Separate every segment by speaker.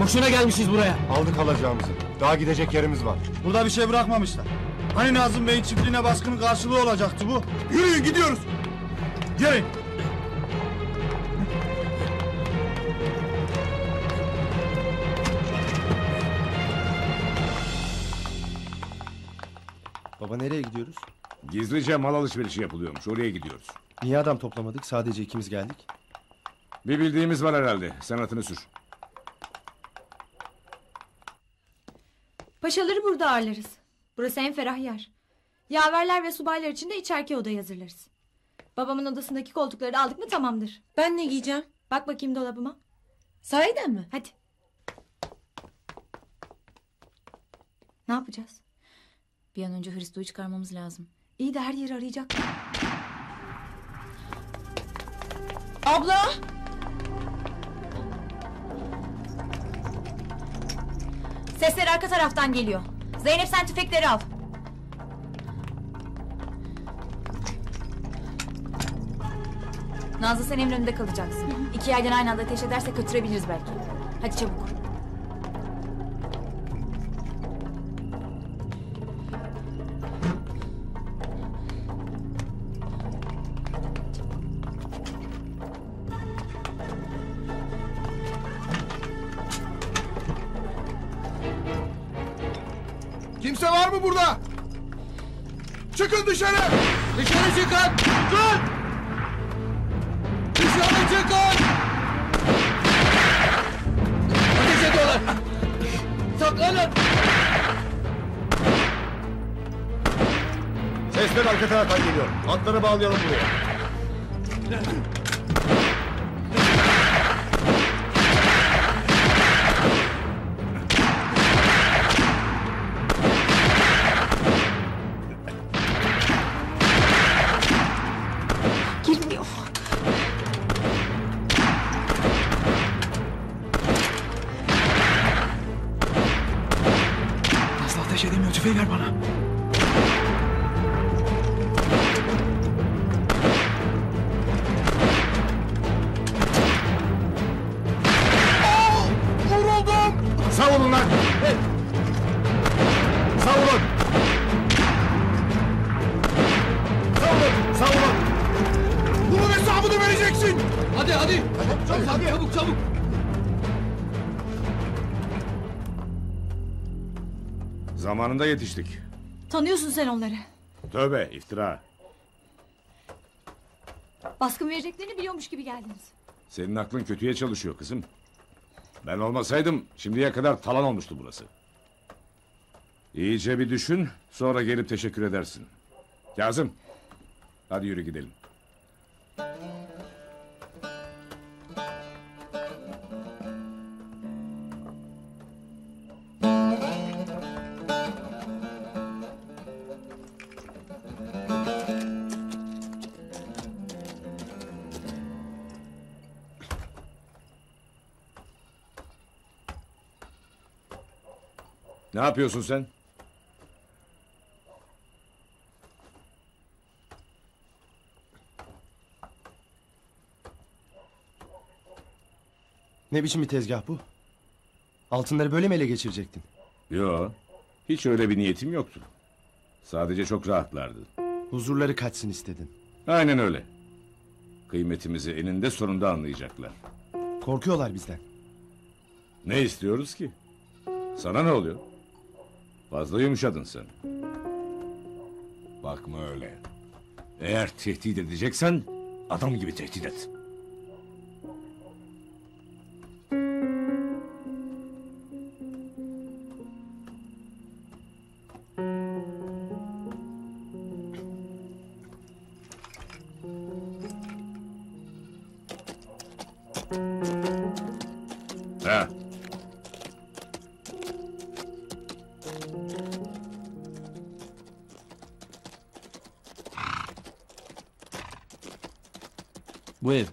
Speaker 1: Boşuna gelmişiz buraya.
Speaker 2: Aldık alacağımızı. Daha gidecek yerimiz var.
Speaker 3: Burada bir şey bırakmamışlar. Hani Nazım Bey'in çiftliğine baskının karşılığı olacaktı bu? Yürüyün gidiyoruz. Gelin.
Speaker 4: Baba nereye gidiyoruz?
Speaker 5: Gizlice mal alışverişi yapılıyormuş. Oraya gidiyoruz.
Speaker 4: Niye adam toplamadık? Sadece ikimiz geldik.
Speaker 5: Bir bildiğimiz var herhalde. Sanatını sür.
Speaker 6: Paşaları burada ağırlarız. Burası en ferah yer. Yaverler ve subaylar için de içerki odayı hazırlarız. Babamın odasındaki koltukları da aldık mı tamamdır.
Speaker 7: Ben ne giyeceğim?
Speaker 6: Bak bakayım dolabıma.
Speaker 7: Sahiden mi?
Speaker 6: Hadi. Ne yapacağız?
Speaker 8: Bir an önce Hristo'yu çıkarmamız lazım.
Speaker 6: İyi de her yeri arayacak.
Speaker 7: Abla!
Speaker 8: Sesler arka taraftan geliyor. Zeynep sen tüfekleri al. Nazlı sen evin önünde kalacaksın. İki yerden aynı anda ateş ederse kaçırabiliriz belki. Hadi çabuk.
Speaker 3: Kimse var mı burada? Çıkın dışarı!
Speaker 1: Dışarı çıkın. Çıkın. Dışarı çıkın. Ateş ediyorlar. Saklanın.
Speaker 2: Sesler arka taraftan geliyor. Atları bağlayalım buraya.
Speaker 1: Ateş edemiyor? Tüfeği ver bana.
Speaker 5: Savunun lan! Savunun! Savunun! Savunun!
Speaker 3: Bunun hesabını vereceksin!
Speaker 1: Hadi hadi. Çabuk çabuk çabuk çabuk.
Speaker 5: Zamanında yetiştik.
Speaker 6: Tanıyorsun sen onları.
Speaker 5: Tövbe iftira.
Speaker 6: Baskın vereceklerini biliyormuş gibi geldiniz.
Speaker 5: Senin aklın kötüye çalışıyor kızım. Ben olmasaydım şimdiye kadar talan olmuştu burası. İyice bir düşün sonra gelip teşekkür edersin. Kazım hadi yürü gidelim. Ne yapıyorsun sen?
Speaker 4: Ne biçim bir tezgah bu? Altınları böyle mi ele geçirecektin?
Speaker 5: Yo, hiç öyle bir niyetim yoktu. Sadece çok rahatlardı.
Speaker 4: Huzurları kaçsın istedin.
Speaker 5: Aynen öyle. Kıymetimizi eninde sonunda anlayacaklar.
Speaker 4: Korkuyorlar bizden.
Speaker 5: Ne istiyoruz ki? Sana ne oluyor? Fazla yumuşadın sen. Bakma öyle. Eğer tehdit edeceksen adam gibi tehdit et.
Speaker 9: Bu ev.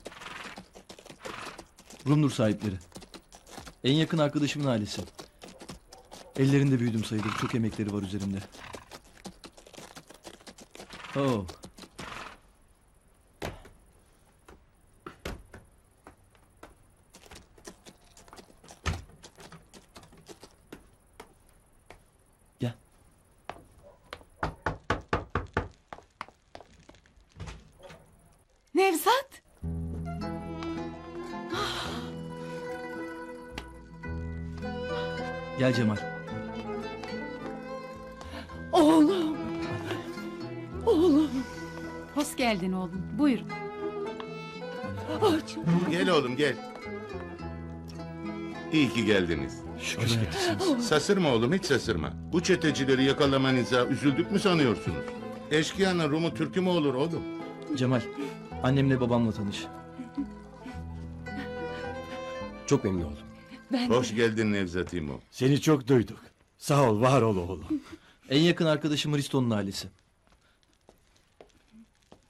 Speaker 9: Rumdur sahipleri. En yakın arkadaşımın ailesi. Ellerinde büyüdüm sayılır. Çok emekleri var üzerimde. Oh. Gel.
Speaker 7: Nevzat?
Speaker 9: Gel Cemal.
Speaker 7: Oğlum. Oğlum.
Speaker 10: Hoş geldin oğlum. Buyurun.
Speaker 7: Ah.
Speaker 11: Gel oğlum gel. İyi ki geldiniz.
Speaker 9: Şükür.
Speaker 11: Sasırma oğlum hiç sasırma. Bu çetecileri yakalamanıza üzüldük mü sanıyorsunuz? Eşkıyanın Rumu Türk'ü mü olur oğlum?
Speaker 9: Cemal, annemle babamla tanış.
Speaker 4: Çok memnun oldum.
Speaker 7: Ben
Speaker 11: Hoş geldin Nevzat İmo.
Speaker 2: Seni çok duyduk. Sağ ol, var ol oğlum.
Speaker 9: En yakın arkadaşım Hristo'nun ailesi.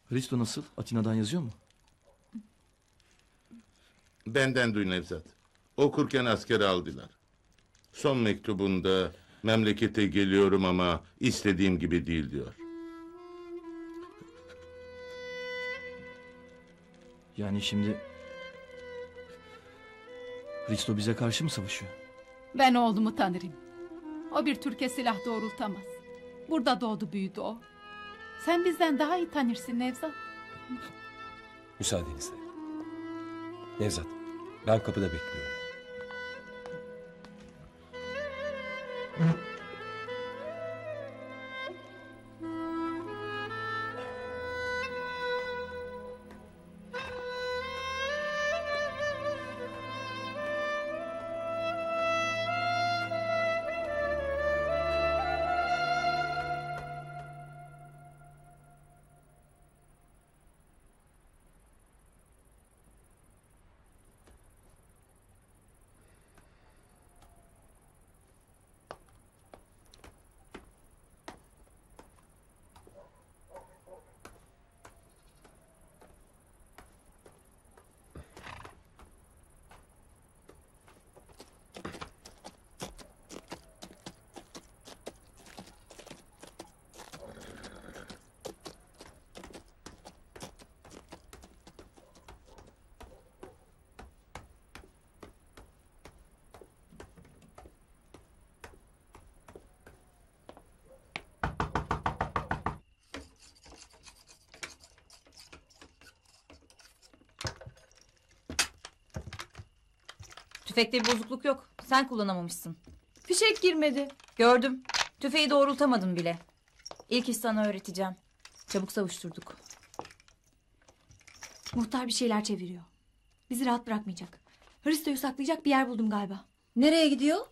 Speaker 9: Hristo nasıl? Atina'dan yazıyor mu?
Speaker 11: Benden duy Nevzat. Okurken askere aldılar. Son mektubunda memlekete geliyorum ama istediğim gibi değil diyor.
Speaker 9: Yani şimdi... Hristo bize karşı mı savaşıyor?
Speaker 10: Ben oğlumu tanırım. O bir Türkiye silah doğrultamaz. Burada doğdu büyüdü o. Sen bizden daha iyi tanırsın Nevzat.
Speaker 4: Müsaadenizle. Nevzat, ben kapıda bekliyorum.
Speaker 8: Tüfekte bir bozukluk yok. Sen kullanamamışsın.
Speaker 6: Fişek girmedi.
Speaker 8: Gördüm. Tüfeği doğrultamadın bile. İlk iş sana öğreteceğim. Çabuk savuşturduk.
Speaker 6: Muhtar bir şeyler çeviriyor. Bizi rahat bırakmayacak. Hristo'yu saklayacak bir yer buldum galiba.
Speaker 7: Nereye gidiyor?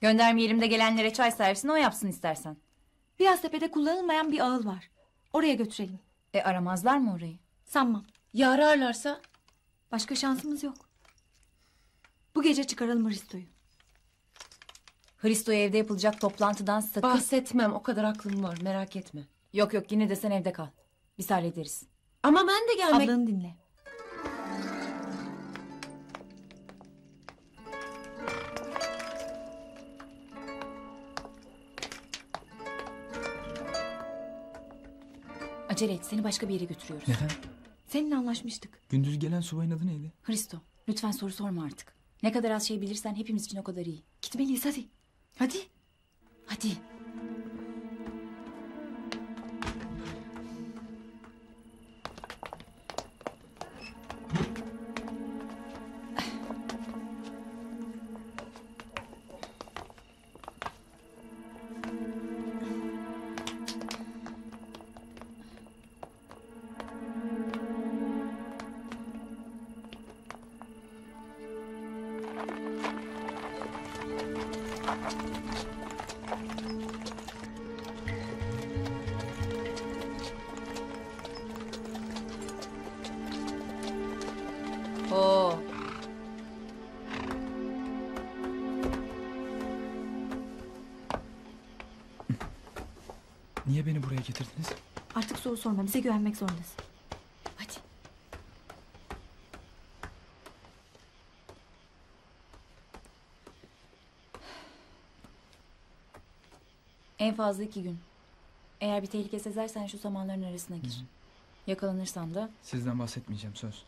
Speaker 8: Göndermeyelim de gelenlere çay servisini o yapsın istersen.
Speaker 6: Beyaztepe'de kullanılmayan bir ağıl var. Oraya götürelim.
Speaker 8: E aramazlar mı orayı?
Speaker 6: Sanmam.
Speaker 7: Ya ararlarsa?
Speaker 6: Başka şansımız yok. Bu gece çıkaralım Hristo'yu.
Speaker 8: Hristo'ya evde yapılacak toplantıdan sakın...
Speaker 7: Bahsetmem o kadar aklım var merak etme.
Speaker 8: Yok yok yine de sen evde kal. Biz hallederiz.
Speaker 7: Ama ben de gelmek...
Speaker 6: Ablanı dinle.
Speaker 8: Acele et seni başka bir yere götürüyoruz.
Speaker 1: Neden?
Speaker 6: Seninle anlaşmıştık.
Speaker 1: Gündüz gelen subayın adı neydi?
Speaker 8: Hristo lütfen soru sorma artık. Ne kadar az şey bilirsen hepimiz için o kadar iyi.
Speaker 6: Gitmeliyiz hadi. Hadi.
Speaker 8: Hadi. Oo.
Speaker 1: Niye beni buraya getirdiniz?
Speaker 6: Artık soru sorma. Bize güvenmek zorundasın.
Speaker 8: Hadi. En fazla iki gün. Eğer bir tehlike sezersen şu samanların arasına gir. Yakalanırsan da
Speaker 1: Sizden bahsetmeyeceğim söz.